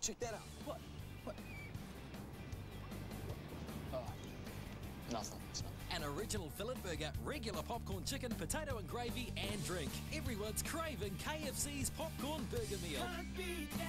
Check that out. What? What? Oh, nothing. An original fillet burger, regular popcorn chicken, potato and gravy, and drink. Everyone's craving KFC's popcorn burger meal.